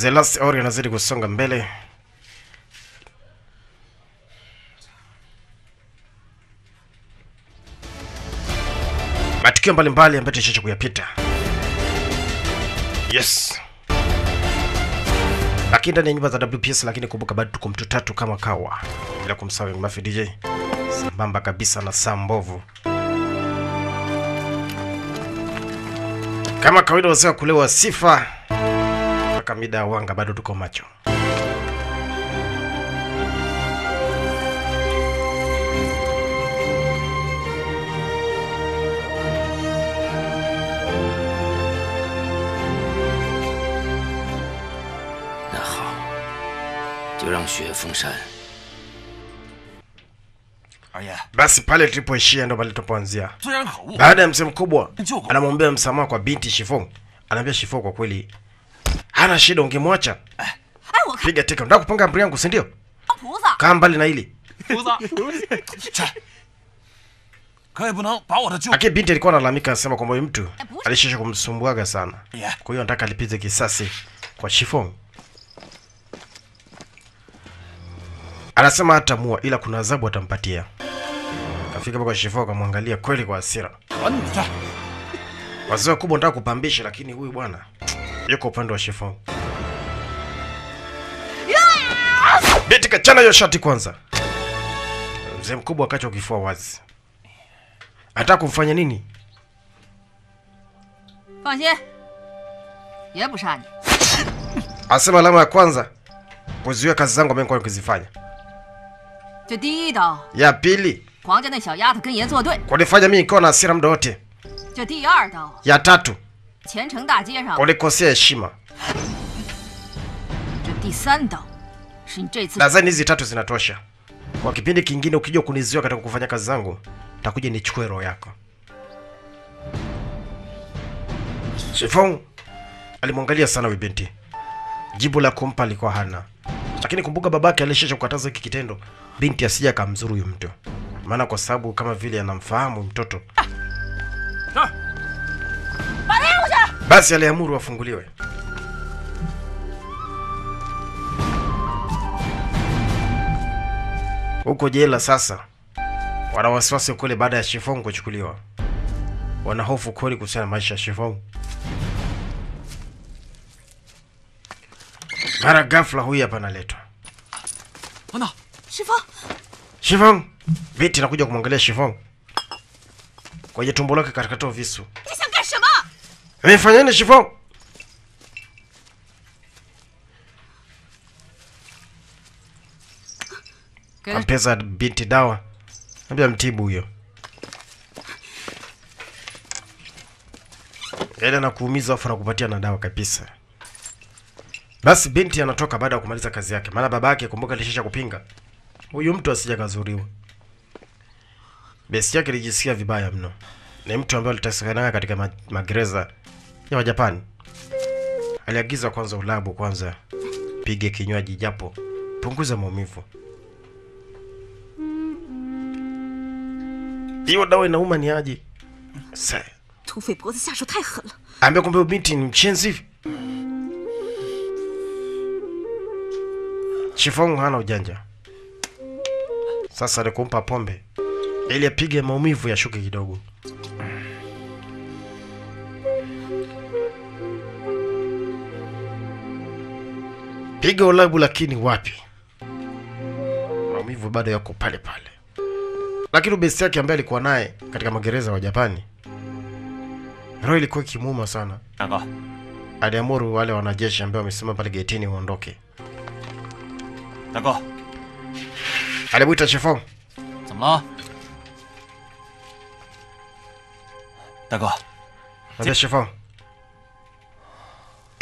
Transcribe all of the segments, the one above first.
The Last Warrior anazidi kusonga mbele. Matukio mbalimbali ambayo tulishacha kuyapita. Yes. Lakini ndani ya nyumba za WPS, lakini kumbuka bado tuko mtu tatu kama kawa, bila kumsahau Mafia DJ sambamba kabisa na saa mbovu kama kawaida, wazee wa kulewa sifa Kamida Wanga, bado tuko macho. Basi pale tulipoishia ndo pale tupoanzia Baada ya mzee mkubwa anamwombea msamaha kwa binti Shifo, anaambia Shifo, kwa kweli ana shida ungemwacha. Piga teka Unataka kupanga amri yangu, si ndio? Kaa mbali na hili. Lakini binti alikuwa analalamika anasema kwamba huyu mtu alishisha kumsumbuaga sana. Yeah. Kwa hiyo anataka alipize kisasi kwa Shifong. Anasema hatamua ila kuna adhabu atampatia. Kafika kwa Shifong akamwangalia kweli kwa hasira. Wazee wakubwa wanataka kupambisha, lakini huyu bwana yuko upande wa Shifang. Beti kachana hiyo shati kwanza. Mzee mkubwa akacho kifua wazi. Ataka kumfanya nini? Fanye. Ye bushani. Asema alama ya kwanza kuzuia kazi zangu ambazo nilikuwa nikizifanya. Je. Ya pili. Huang na xiao yata gen yan zuo mimi nikawa na hasira muda wote. Je. Ya tatu. 前城大街上； kunikosea heshima. 这第三刀，是你这次 Nadhani hizi tatu zinatosha. Kwa kipindi kingine ukija kunizuia katika kufanya kazi zangu, takuja nichukue roho yako. Shifong alimwangalia sana huyu binti, jibu la kumpa alikuwa hana, lakini kumbuka babake alishacha kukataza hiki kitendo, binti asija akamzuru huyu mtu, maana kwa sababu kama vile anamfahamu mtoto, basi aliamuru wafunguliwe. Huko jela sasa wana wasiwasi kule baada ya Shifong kuchukuliwa, wanahofu kweli kuhusiana na maisha ya Shifong. Mara ghafla huyu hapa analetwa. Shifong, Viti nakuja kumwangalia Shifong. Kwenye tumbo lake katikatoa visu. Amefanya nini Shifo? Ampeza binti dawa. Ambia mtibu huyo. Yaani anakuumiza afu anakupatia na dawa kabisa. Basi binti anatoka baada ya kumaliza kazi yake. Maana babake kumbuka alishisha kupinga. Huyu mtu asija kazuriwa. Besi yake ilijisikia vibaya mno. Ni mtu ambaye alitasikana katika magereza ya Wajapani. Aliagiza kwanza ulabu kwanza, pige kinywaji japo punguza maumivu. Hiyo dawa inauma ni aje? Sasa ambe, kumbe binti ni mchenzi hivi. Shifong hana ujanja. Sasa alikumpa pombe ili apige maumivu yashuke kidogo. piga ulabu lakini wapi, maumivu bado yako pale pale. Lakini besi yake ambaye alikuwa naye katika magereza wa Japani, roho ilikuwa ikimuuma sana. Aliamuru wale wanajeshi ambao wamesimama pale getini waondoke. Alimwita Chefong.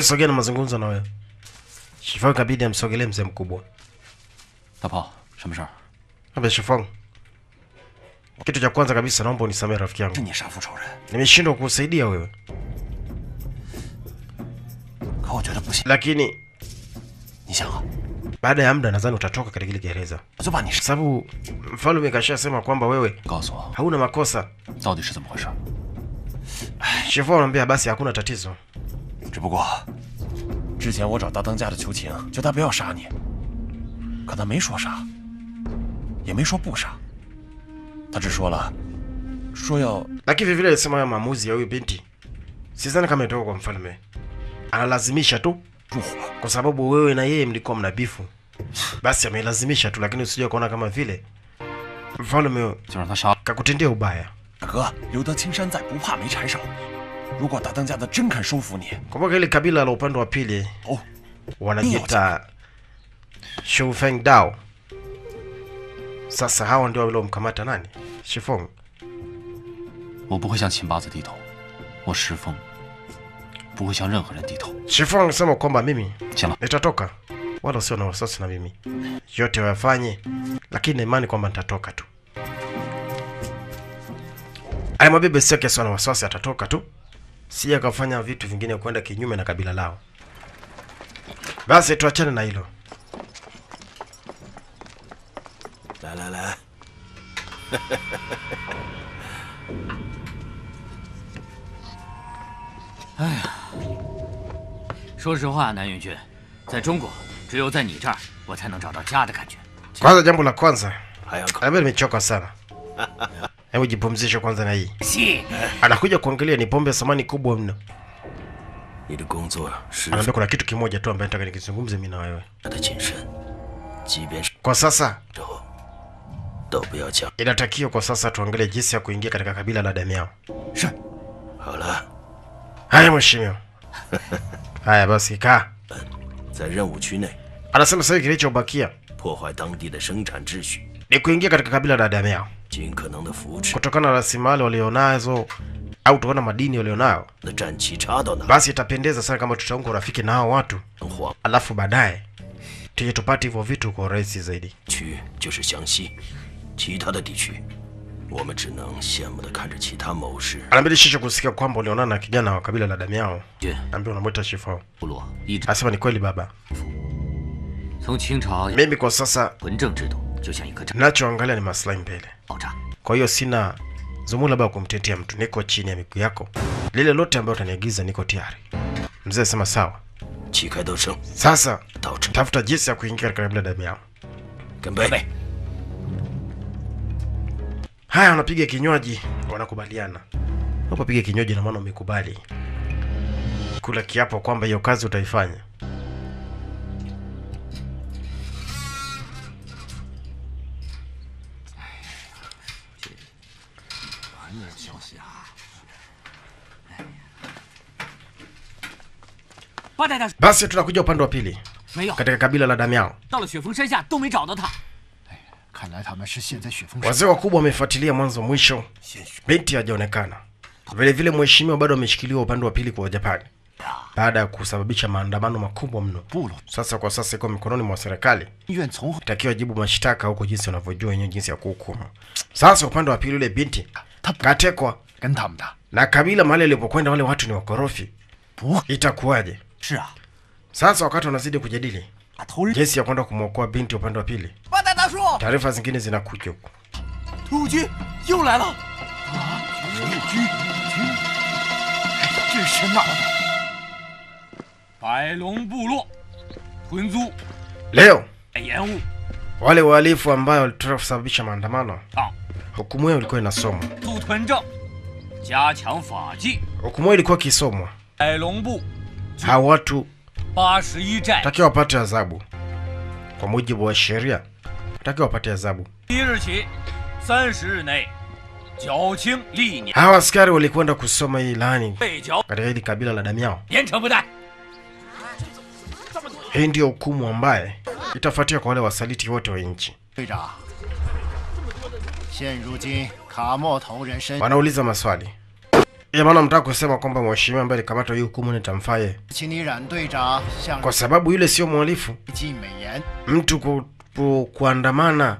Sogea na mazungumzo na wewe. 许峰 ikabidi amsogelee mzee mkubwa. Abe Shifang, kitu cha kwanza kabisa naomba unisamehe rafiki yangu, nimeshindwa kukusaidia wewe, lakini baada ya muda nadhani utatoka katika ile gereza, sababu mfalme kashasema kwamba wewe hauna makosa. Shifang anambia basi, hakuna tatizo. 之前我找大当家的求情，叫他不要杀你，可他没说杀，也没说不杀，他只说了，说要 lakini vile vile alisema hayo maamuzi ya huyu binti sidhani kama itoka kwa mfalme analazimisha tu 入伙。kwa sababu wewe na yeye mlikuwa mna bifu basi amelazimisha tu lakini usije kuona kama vile mfalme 就让他杀了。kakutendea ubaya 大哥，留得青山在，不怕没柴烧。如果大当家的真肯收服你， kumbuka ile kabila la upande wa pili 哦， wanajiita Shufeng Dao. Sasa hawa ndio waliomkamata nani? Shifeng. 我不会向秦八子低头，我石峰不会向任何人低头。 Shifeng alisema kwamba mimi 行了， nitatoka, wala usio na wasiwasi na mimi, yote wayafanye, lakini na imani kwamba nitatoka tu. Alimwambia besi yake asiwe na wasiwasi, atatoka tu, sija akafanya vitu vingine kwenda kinyume na kabila lao. Basi tuachane na hilo. 来来来， 说实话，南云君，在中国，只有在你这儿，我才能找到家的感觉。 Kwanza, jambo la kwanza, 还要考 labda nimechoka sana. Hebu jipumzishe kwanza na hii. Si. Anakuja kuangalia ni pombe ya samani kubwa mno. Anaambia kuna kitu kimoja tu ambaye nataka nikizungumze mimi na wewe. Kwa sasa inatakiwa kwa sasa tuangalie jinsi ya kuingia katika kabila la Damiao. Haya mheshimiwa. Haya basi kaa. Anasema sasa kilichobakia ni kuingia katika kabila la Damiao kutokana na rasilimali walionazo au kutokana na madini walionayo, basi itapendeza sana kama tutaunga urafiki na hao watu, alafu baadaye tuje tupate hivyo vitu kwa urahisi zaidi. Anaambia Shisha kusikia kwamba ulionana na kijana wa kabila la Damiao, ambia unamwita Shifao. Anasema ni kweli baba, mimi kwa sasa nachoangalia ni maslahi mbele. Kwa hiyo sina zumula labda kumtetea mtu, niko chini ya miguu yako, lile lote ambayo utaniagiza niko tayari. Mzee sema sawa. Sasa tafuta jinsi ya kuingia katika mdadamu yao. Haya, wanapiga kinywaji, wanakubaliana. Unapopiga kinywaji, na maana umekubali kula kiapo kwamba hiyo kazi utaifanya. Basi tunakuja upande wa pili. Katika kabila la Damiao. Wazee wakubwa wamefuatilia mwanzo mwisho, binti hajaonekana. Vilevile mheshimiwa bado ameshikiliwa upande wa pili kwa Japani baada ya kusababisha maandamano makubwa mno. Sasa kwa sasa iko mikononi mwa serikali, itakiwa jibu mashtaka huko, jinsi wanavyojua wenyewe jinsi ya kuhukumu. Sasa upande wa pili, yule binti katekwa. Na kabila mahali alipokwenda, wale watu ni wakorofi, itakuwaje? Sasa wakati wanazidi kujadili jinsi ya kwenda kumwokoa binti upande wa pili, taarifa zingine zinakuja huku. Leo wale wahalifu ambayo walitaka kusababisha maandamano, hukumu yao ilikuwa inasomwa. Hukumu yao ilikuwa ikisomwa hawa watu takiwa wapate adhabu. Kwa mujibu wa sheria, takiwa wapate adhabu. Hawa askari walikwenda kusoma hii laani katika hili kabila la damu yao. Hii ndiyo hukumu ambaye itafuatia kwa wale wasaliti wote wa nchi. Wanauliza maswali ya maana mtaka kusema kwamba mheshimiwa ambaye alikamatwa hii hukumu nitamfaye, kwa sababu yule sio mhalifu. Mtu ku, ku, kuandamana.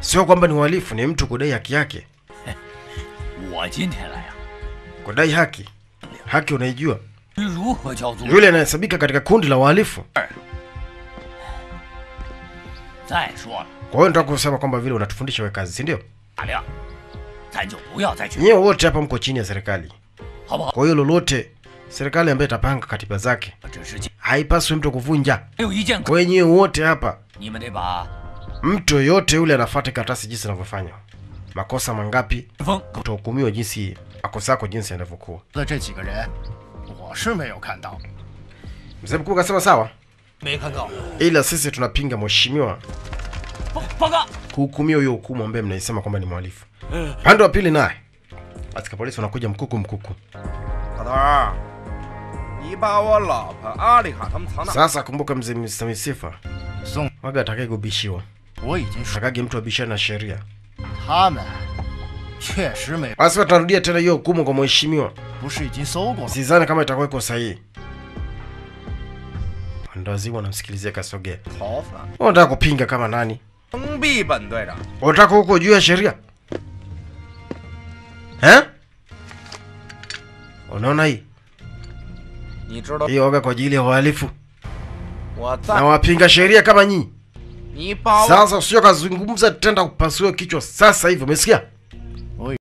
Sio kwamba ni uhalifu, ni mtu kudai haki yake, kudai haki. Haki unaijua, yule anahesabika katika kundi la wahalifu. Kwa hiyo nataka kusema kwamba vile unatufundisha we kazi, si ndio? 大亮，咱就不要再去， Nyewe wote hapa mko chini ya serikali, 好不好？ kwa hiyo lolote serikali ambayo itapanga katiba zake 只是没 haipaswi mtu kuvunja. 有一件， Wenyewe wote hapa, 你们得把 mtu yoyote yule anafuata karatasi jinsi inavyofanya. Makosa mangapi 风 utahukumiwa jinsi makosa yako jinsi yanavyokuwa. 的这几个人，我是没有看到， Mzee mkuu kasema sawa, 没看到。 ila sisi tunapinga mheshimiwa 报报告， kuhukumiwa huyo hukumu ambaye mnaisema kwamba ni mwalifu Pande wa pili naye. Katika polisi wanakuja mkuku mkuku. Sasa kumbuka, mzee Mr. Misifa waga atakaye kubishiwa akage mtu abishana na sheria. Basi watarudia tena hiyo hukumu kwa mheshimiwa. Sidhani kama itakuwa iko sahihi. Wandawazimu wanamsikilizia Kasogea. Unataka kupinga kama nani? 封闭本队长。 Unataka huko juu ya sheria eh? Unaona hii 你知道 hii waga kwa ajili ya wahalifu 我 na 在， wapinga sheria kama nyinyi. 你把我 Sasa usio kazungumza tenda kupasua kichwa sasa hivi, umesikia?